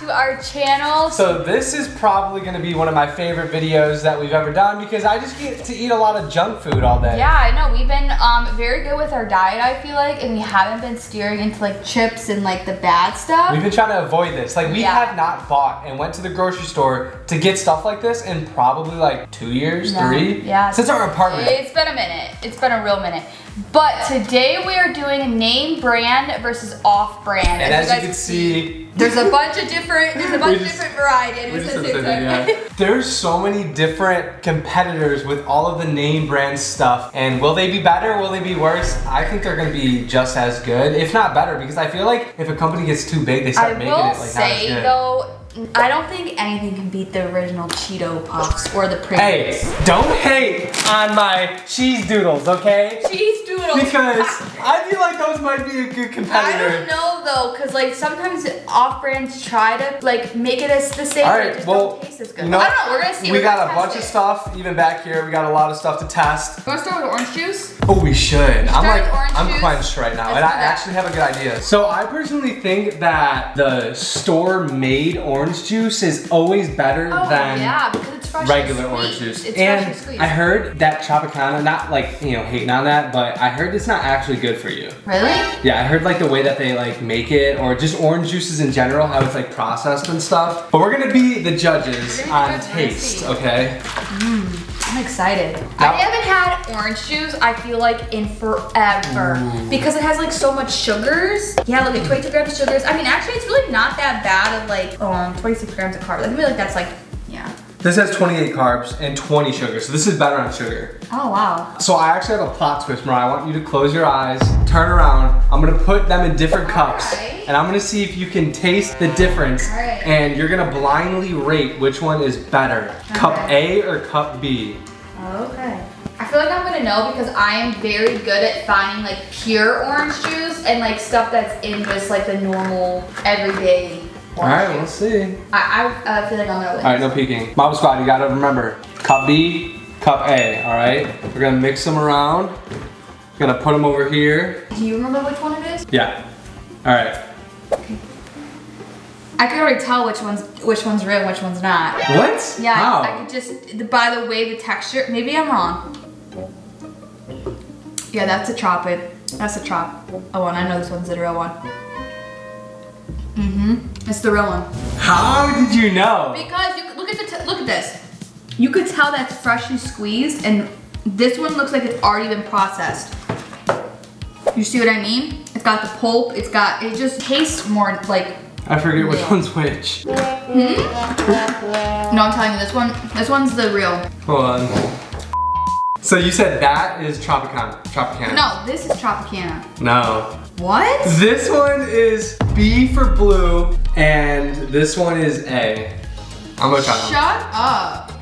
to our channel. So this is probably gonna be one of my favorite videos that we've ever done because I just get to eat a lot of junk food all day. Yeah, I know. We've been um, very good with our diet, I feel like, and we haven't been steering into like chips and like the bad stuff. We've been trying to avoid this. Like we Yeah. have not bought and went to the grocery store to get stuff like this in probably like two years, Yeah. three? Yeah. Since our apartment. It's been a minute. It's been a real minute. But today we are doing name brand versus off brand. and as you guys can see, there's a bunch of different there's a bunch of just- different varieties. we just It's- said yeah. There's so many different competitors with all of the name brand stuff. And will they be better? Will they be worse? I think they're gonna be just as good, if not better, because I feel like if a company gets too big, they start I making it like not as say good. though, I don't think anything can beat the original Cheeto Puffs or the Hey, don't hate on my cheese doodles, okay? Cheese doodles. Because I feel like those might be a good competitor. I don't know though, cause like sometimes off brands try to like make it as the same, All but right, it just well, don't taste as good. you know, I don't know. We're gonna see. we We're got a bunch test of stuff, even back here. We got a lot of stuff to test. You wanna start with orange juice? Oh, we should. I'm like, I'm juice. quenched right now, Let's and I that. actually have a good idea. So I personally think that the store-made orange juice is always better Oh than yeah, because it's fresh regular orange juice. It's and and. I heard that Tropicana, not like, you know, hating on that, but I heard it's not actually good for you. really? Yeah, I heard like the way that they like make it or just orange juices in general, how it's like processed and stuff. But we're gonna be the judges We're gonna be on judges, we're gonna taste, okay? Mm. I'm excited. I haven't had orange juice, I feel like, in forever. Because it has like so much sugars. Yeah, look at 22 grams of sugars. I mean, actually, it's really not that bad of like, um, 26 grams of carbs. I feel like that's like, yeah. This has 28 carbs and 20 sugar, so this is better on sugar. Oh, wow. So I actually have a plot twist, Mariah. I want you to close your eyes, turn around. I'm gonna put them in different cups, and I'm gonna see if you can taste the difference. And you're gonna blindly rate which one is better, cup A or cup B. Okay. I feel like I'm gonna know because I am very good at finding like pure orange juice and like stuff that's in just like the normal everyday orange All right, we'll see. I, I uh, feel like I'm gonna win. All right, no peeking. Marble Squad, you gotta remember, cup B, cup A, all right? We're gonna mix them around. We're Gonna put them over here. Do you remember which one it is? Yeah, all right. I can already tell which one's which one's real and which one's not. What? Yeah, How? I, I could just by the way the texture. Maybe I'm wrong. Yeah, that's a chop it. That's a trop. Oh, one. I know this one's the real one. Mm-hmm. It's the real one. How did you know? Because you look at the t- look at this. You could tell that's freshly squeezed, and this one looks like it's already been processed. You see what I mean? It's got the pulp. It's got. It just tastes more like. I forget which one's which. No, I'm telling you, this one. This one's the real. Hold on. So you said that is Tropicana. Tropicana. No, this is Tropicana. No. What? This one is B for blue, and this one is A. I'm gonna try them. Shut up.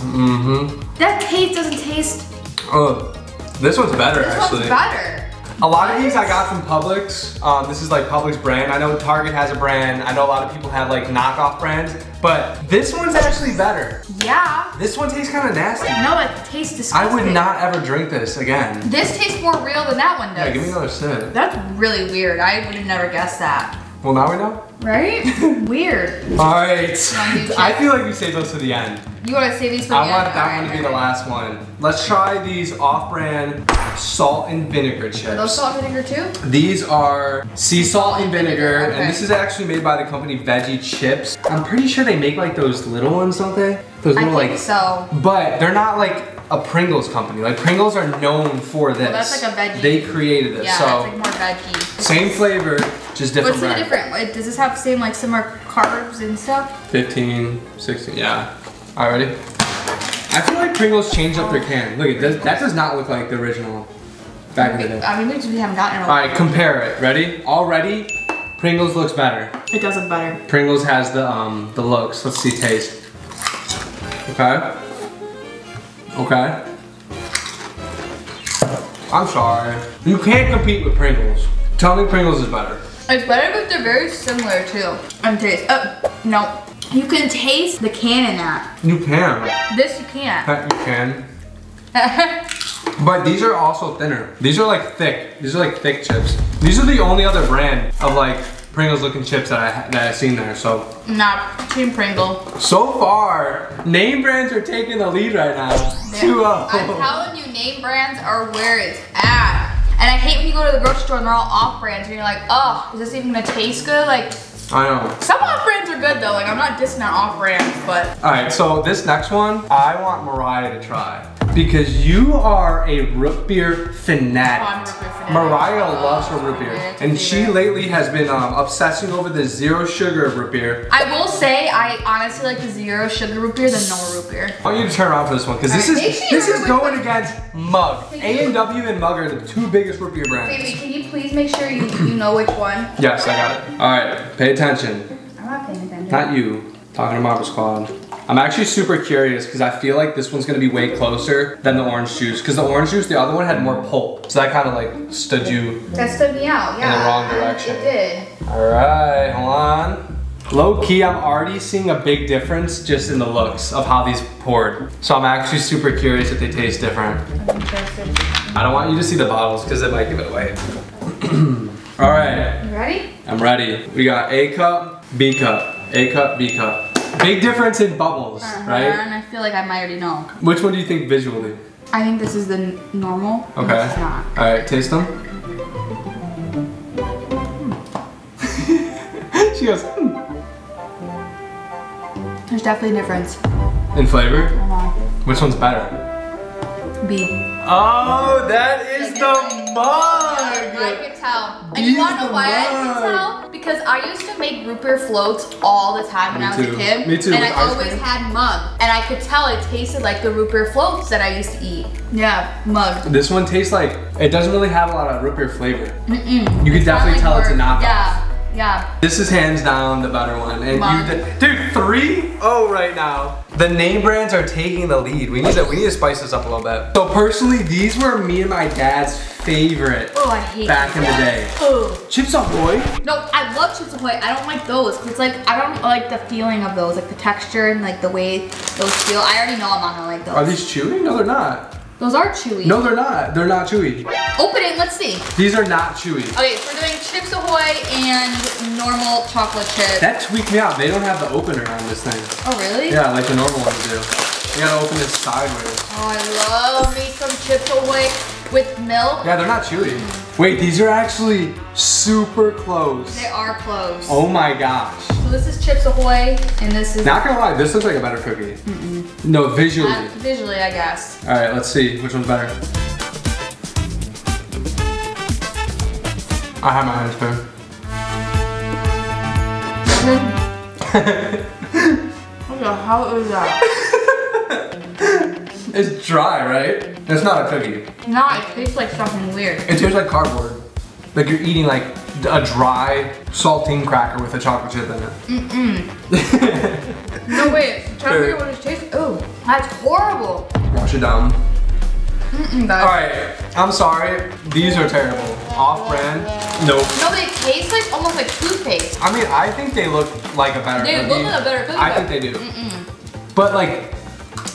Mm-hmm. That taste doesn't taste. Oh, this one's better This actually. This one's better. A lot of these I got from Publix. Um, this is like Publix brand. I know Target has a brand. I know a lot of people have like knockoff brands, but this one's actually better. Yeah. This one tastes kind of nasty. No, it tastes disgusting. I would not ever drink this again. This tastes more real than that one does. Yeah, give me another sip. That's really weird. I would have never guessed that. Well, now we know. Right? weird. All right. Want to do I feel like we saved those to the end. You want to save these for I the want that Alright, one to be the last one. Let's try these off-brand salt and vinegar chips. Are those salt and vinegar too? These are sea salt and vinegar, Okay. and this is actually made by the company Veggie Chips. I'm pretty sure they make like those little ones, don't they? Those little I think like, so. but they're not like a Pringles company. Like Pringles are known for this. that's like a veggie. They created this, Yeah, so it's like more veggie. same flavor, just different What's the brand. different? Like, Does this have the same like similar carbs and stuff? 15, 16, yeah. All right, ready? I feel like Pringles changed up their can. Look at this. That does not look like the original back in the day. I mean, we just haven't gotten it. All right, compare it. Ready? Already, Pringles looks better. It does look better. Pringles has the um the looks. Let's see taste. Okay. Okay. I'm sorry. You can't compete with Pringles. Tell me Pringles is better. It's better, but they're very similar too. And taste. Oh, no. You can taste the can in that. You can. This you can't. That you can. But these are also thinner. These are like thick. These are like thick chips. These are the only other brand of like Pringles looking chips that I that I've seen there. So Nah, Team Pringle. so far, name brands are taking the lead right now. Two oh. I'm telling you, name brands are where it's at. And I hate when you go to the grocery store and they're all off brands and you're like, oh, is this even gonna taste good? Like, I don't know. some off brands are good though. Like, I'm not dissing on off brands, but All right, so this next one, I want Mariah to try because you are a root beer fanatic. Oh, root beer fanatic. Mariah Oh, loves her root beer, and she lately has been um, obsessing over the zero sugar root beer. I will say I honestly like the zero sugar root beer than no root beer. I want you to turn around for this one because this is right, sure this is going against Mug. A&W and Mug are the two biggest root beer brands. Baby, can you please make sure you, you know which one? Yes, I got it. All right, pay attention. I'm not paying attention. Not you. Talking to Marble Squad. I'm actually super curious because I feel like this one's gonna be way closer than the orange juice. Because the orange juice, the other one had more pulp. So that kind of like stood you. That stood me out, yeah. In the wrong direction. It did. All right, hold on. Low key, I'm already seeing a big difference just in the looks of how these poured. So I'm actually super curious if they taste different. I don't want you to see the bottles because it might give it away. All right, You ready? I'm ready. We got A cup, B cup, A cup, B cup. Big difference in bubbles, Uh-huh, right? And I feel like I might already know. Which one do you think visually? I think this is the normal. Okay. All right, taste them. she goes, "Hmm." There's definitely a difference. in flavor. Uh-huh. Which one's better? B. Oh, that is the mug! I mug. could tell. And These you wanna know the why I could mug. tell? Because I used to make root beer floats all the time when Me I was too. a kid. Me too, And I always cream. had mug. And I could tell it tasted like the root beer floats that I used to eat. Yeah, mug. This one tastes like it doesn't really have a lot of root beer flavor. Mm-mm. You could definitely tell it's a Kinda knockoff. Yeah, yeah. This is hands down the better one. And Mug. you did, dude, three oh right now. The name brands are taking the lead. We need to we need to spice this up a little bit. So personally, these were me and my dad's favorite Oh, I hate back in the day. Oh. Chips Ahoy. No, I love Chips Ahoy. I don't like those. It's like, I don't like the feeling of those. Like the texture and like the way those feel. I already know I'm not gonna like those. Are these chewy? No, they're not. Those are chewy. No, they're not. They're not chewy. Open it, let's see. These are not chewy. Okay, so we're doing Chips Ahoy and normal chocolate chip. That tweaked me out. They don't have the opener on this thing. oh, really? Yeah, like the normal ones do. You gotta open this sideways. Oh, I love me some Chips Ahoy with milk. Yeah, they're not chewy. Wait, these are actually super close. They are close. Oh my gosh. So this is Chips Ahoy, and this is Not gonna lie, this looks like a better cookie. No, visually. uh, visually, I guess. All right, let's see which one's better. I have my hands full. What the hell is that? It's dry, right? It's not a cookie. no, it tastes like something weird. It tastes like cardboard. Like you're eating like a dry saltine cracker with a chocolate chip in it. Mm-mm. No, wait. Tell me what it tastes. Oh, that's horrible. Wash it down. Mm-mm. All right, I'm sorry. These are terrible. Off-brand. Nope. No, they taste like almost like toothpaste. I mean, I think they look like a better They cookie. look like a better cookie, I think they do. Mm-mm. But like,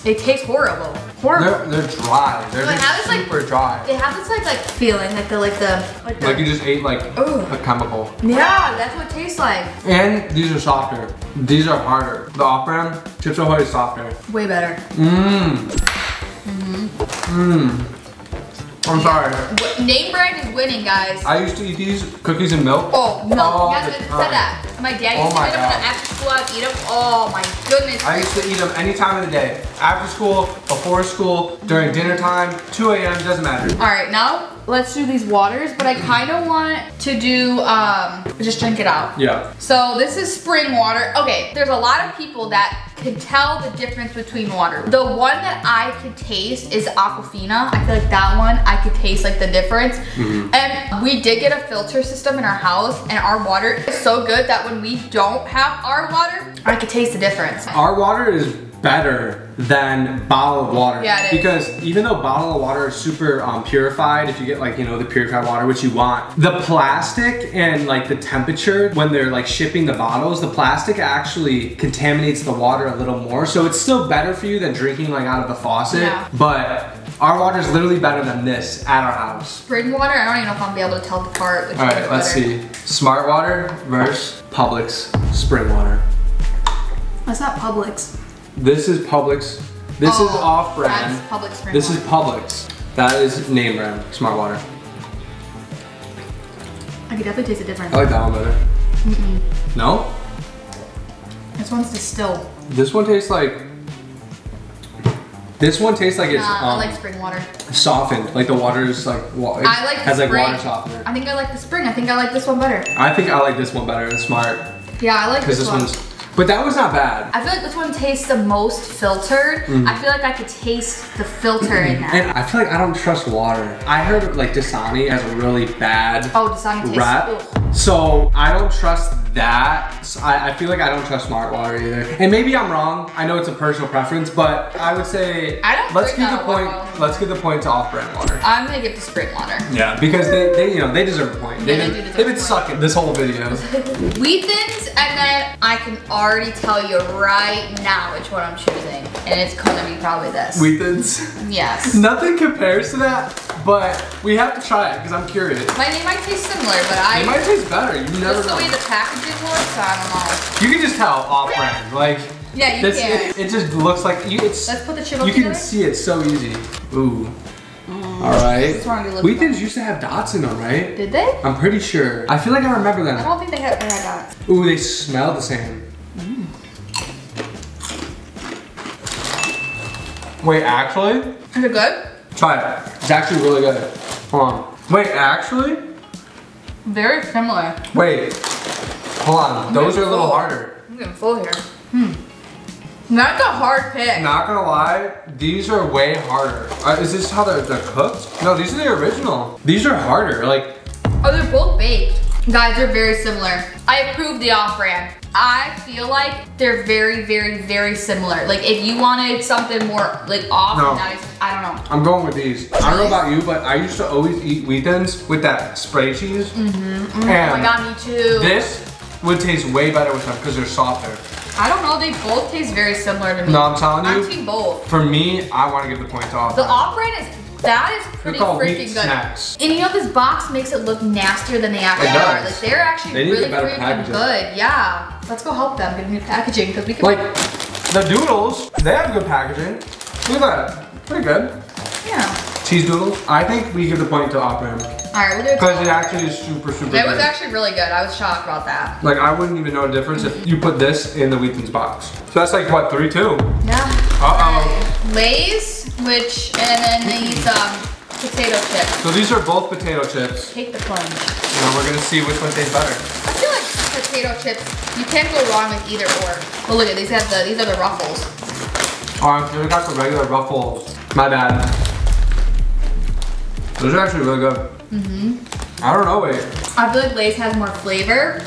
They taste horrible. They're they're dry. They're They just this, like- dry. They have this like like feeling, like the like the like the. Like you just ate like Ugh. a chemical. yeah, that's what it tastes like. And these are softer. These are harder. The off-brand Chips Ahoy is softer. Way better. Mmm. Mm-hmm. Mmm. I'm sorry. Name brand is winning, guys. I used to eat these cookies and milk. Oh, milk. the it said that. My dad Oh used to my get them God. after school. I'd eat them. Oh my goodness. I used to eat them any time of the day. After school, before school, during dinner time, 2 a.m., doesn't matter. All right, now let's do these waters, but I kind of want to do, um, just drink it out. Yeah. So this is spring water. Okay, there's a lot of people that can tell the difference between water. The one that I could taste is Aquafina. I feel like that one, I could taste like the difference. And we did get a filter system in our house and our water is so good that when we don't have our water, I could taste the difference. Our water is better than bottled water. Yeah, it is. Because even though bottled water is super um, purified, if you get like, you know, the purified water, which you want, the plastic and like the temperature when they're like shipping the bottles, the plastic actually contaminates the water a little more. So it's still better for you than drinking like out of the faucet. Yeah. But Our water is literally better than this at our house. Spring water, I don't even know if I'm gonna be able to tell the part. which All one right, is let's better. see. Smart water versus Publix spring water. That's not Publix. This is Publix. This is Oh, off brand. That's Publix spring This is. Publix. That is name brand, smart water. I could definitely taste the difference. I like that one better. No? This one's distilled. This one tastes like. This one tastes like it's Nah, I um, like spring water. softened. Like the water is like. Wa- it I like the has like spring. water softener. I think I like the spring. I think I like this one better. I think I like this one better It's smart Yeah, I like this, this one. one's. But that was not bad. I feel like this one tastes the most filtered. Mm. I feel like I could taste the filter in that. And I feel like I don't trust water. I heard like Dasani has a really bad oh, Dasani tastes. rap. ugh. So I don't trust that. So I, I feel like I don't trust smart water either. And maybe I'm wrong. I know it's a personal preference, but I would say I don't let's give the point. water. Let's give the point to off-brand water. I'm gonna give the spring water. Yeah, because they, they you know they deserve a point. Yeah, They've they been, do they've been point. sucking this whole video. Wheat thins, and then I can already tell you right now which one I'm choosing, and it's gonna be probably this. Wheat Thins. yes. Nothing compares to that, but we have to try it because I'm curious. My name might taste similar, but I It might taste better. You never just the way know. the packaging I don't know. You can just tell off-brand. Like Yeah, you can. it, it just looks like you. It's Let's put the chip you can together. see it so easy. Ooh. Mm. All right. What's wrong? You look Wheat Thins like- used to have dots in them, right? Did they? I'm pretty sure. I feel like I remember them. I don't think they had, they had that. Ooh, they smell the same. Mm. Wait, actually? Is it good? Try it. It's actually really good. Hold on. Wait, actually? Very similar. Wait. Hold on. Those are a little harder. I'm getting full here. Hmm. That's a hard pick. Not gonna lie, these are way harder. Uh, is this how they're, they're cooked? No, these are the original. These are harder. Like, Oh, they're both baked. Guys, they're very similar. I approve the off-brand. I feel like they're very, very, very similar. Like if you wanted something more like off, No. nice, I don't know. I'm going with these. I don't know about you, but I used to always eat Wheat Thins with that spray cheese. Mm-hmm. Oh my god, me too. this would taste way better with them because they're softer. I don't know, they both taste very similar to me. No, I'm telling you. I'm team both. For me, I want to give the point to off. The off-brand is, that is pretty freaking good. snacks. And you know, this box makes it look nastier than they actually are. Like they're actually They really freaking packaging. good. Yeah. Let's go help them get new packaging because we can Like, the doodles, they have good packaging. Look at that. Pretty good. Yeah. Cheese doodles. I think we give the point to off brand. Alright, we'll do it. Because it actually is super, super good. It good. was actually really good. I was shocked about that. like, I wouldn't even know the difference if you put this in the Wheat Thins box. So that's like, what, 3-2? Yeah. Uh-oh. Lay's, which, and then these um, potato chips. So these are both potato chips. Take the plunge. And we're gonna see which one tastes better. I feel like potato chips, you can't go wrong with either or. But look at these have the these are the ruffles. Alright, so we got the regular ruffles. My bad. Those are actually really good. Mm-hmm. I don't know, wait. I feel like Lay's has more flavor,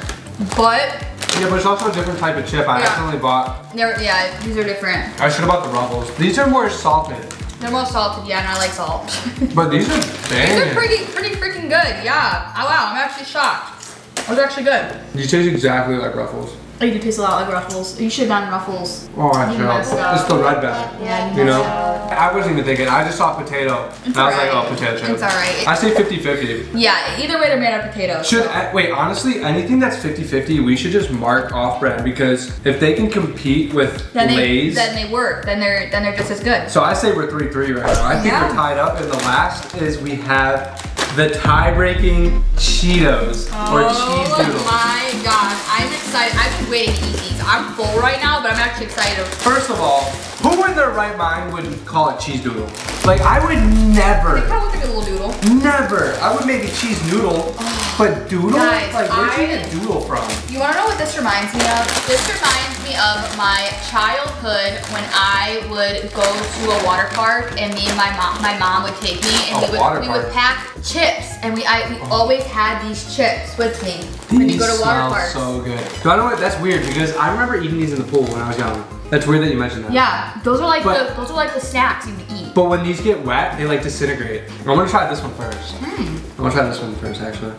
but Yeah, but it's also a different type of chip. I Yeah. accidentally bought. they're yeah, these are different. I should have bought the ruffles. These are more salted. They're more salted, yeah, and I like salt. But these are these are pretty pretty freaking good, yeah. Oh wow, I'm actually shocked. Those are actually good. These taste exactly like ruffles. Oh, you do taste a lot like Ruffles. You should have done Ruffles. Oh, I You feel messed up. It's the red bag. Yeah, You know? messed up. I wasn't even thinking. I just saw potato. It's and I was like, alright. oh, potato chip. It's alright. I say 50-50. Yeah, either way they're made out of potatoes. Should, so- uh, wait, honestly, anything that's 50-50, we should just mark off-brand because if they can compete with then they Lay's. then they work. Then they're then they're just as good. so I say we're 3-3 right now. I think Yeah. we're tied up and the last is we have the tie-breaking Cheetos or cheese Oh doodles. my god, I'm excited. I've been waiting to eat these. I'm full right now, but I'm actually excited. First of all, who in their right mind would call it cheese doodle? Like, I would They never, kind of look like a little doodle. never. I would maybe cheese noodle, oh. but doodle? Guys, like, where'd you get doodle from? You wanna know what this reminds me of? This reminds me of my childhood when I would go to a water park and me and my mom, my mom would take me and A we would we would pack chips and we I we always had these chips with me when you go to water parks. so good. Do I know what? That's weird because I remember eating these in the pool when I was young. That's weird that you mentioned that. Yeah, those are like But- the those are like the snacks you eat. But when these get wet, they like disintegrate. I'm gonna try this one first. Hmm. I'm gonna try this one first, actually.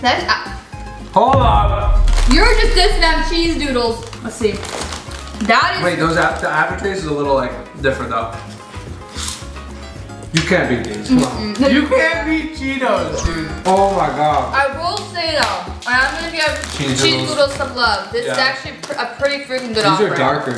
That's uh, Hold on. you're just dissing on cheese doodles. Let's see. That is Wait, those the aftertaste is a little like different though. You can't beat these. Come on. You can't beat Cheetos, dude. Oh my god. I will say though, I am gonna give Cheese cheese, doodles. doodles some love. This is actually a pretty freaking good option. These offering. are darker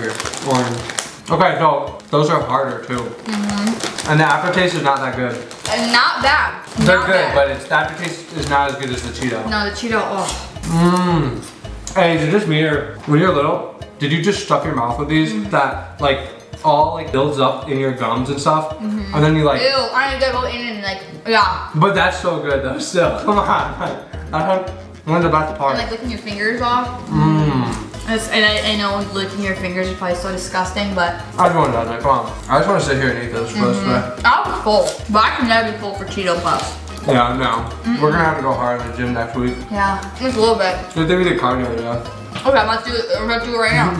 orange. Okay, so those are harder too. Mm-hmm. And the aftertaste is not that good. And not bad. They're not good, bad. but it's the aftertaste is not as good as the Cheeto. no, the Cheeto. Oh, Mmm. Hey, is it just me or when you're little, did you just stuff your mouth with these Mm-hmm. that like all like builds up in your gums and stuff, Mm-hmm. and then you like. ew! I need to go in and like, yeah, But that's so good though. Still, come on. I have one of the best and like licking your fingers off. Mmm. And I, I know licking your fingers is probably so disgusting, but I just want to that. Come on. I just want to sit here and eat this for rest of the. I was full. But I can never be full for Cheeto Puffs. Yeah, no. We're gonna have to go hard in the gym next week. Yeah, just a little bit. Good thing we did cardio, yeah. Okay, let's do it. Let's do it right now.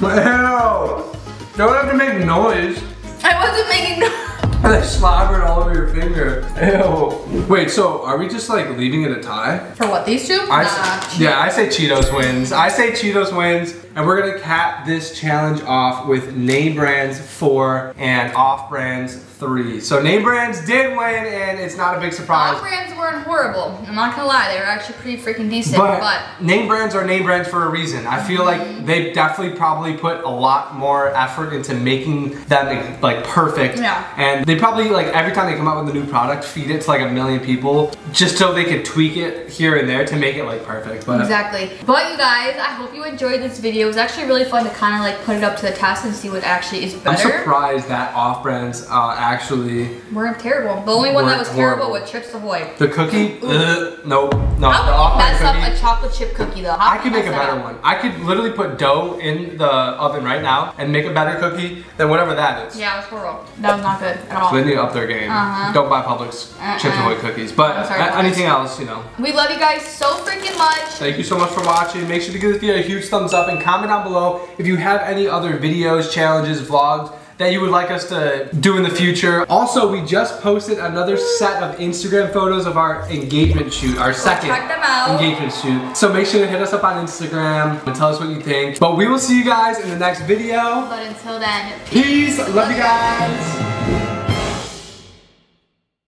Ew! Don't have to make noise. I wasn't making. noise. And they slobbered all over your finger. Ew. Wait, so are we just like leaving it a tie? For what? These two? I Nah. yeah, I say Cheetos wins. I say Cheetos wins, and we're gonna cap this challenge off with name brands four and off brands three. So name brands did win, and it's not a big surprise. All brands weren't horrible. I'm not gonna lie, they were actually pretty freaking decent. But, But, name brands are name brands for a reason. I feel like they definitely probably put a lot more effort into making them like perfect. Yeah. And they probably like every time they come out with a new product, feed it to like a million people just so they could tweak it here and there to make it like perfect. But exactly. But you guys, I hope you enjoyed this video. It was actually really fun to kind of like put it up to the test and see what actually is better. I'm surprised that off brands uh, actually Weren't terrible. The only one that was terrible horrible. was Chips Ahoy. the cookie. Ugh, nope, no. How the you brand up cookie. a chocolate chip cookie though? How I could make a better one. I could literally put dough in the oven right now and make a better cookie than whatever that is. Yeah, it was horrible. That was not good at all. So they need to up their game. Uh-huh. Don't buy Publix Uh-uh. Chips Ahoy cookies. But sorry, anything else, you know. We love you guys so freaking much. Thank you so much for watching. Make sure to give this video a huge thumbs up and comment down below if you have any other videos, challenges, vlogs that you would like us to do in the future. Also, we just posted another set of Instagram photos of our engagement shoot, our second check them out. engagement shoot. So make sure to hit us up on Instagram and tell us what you think. But we will see you guys in the next video. But until then, Peace. Love you guys.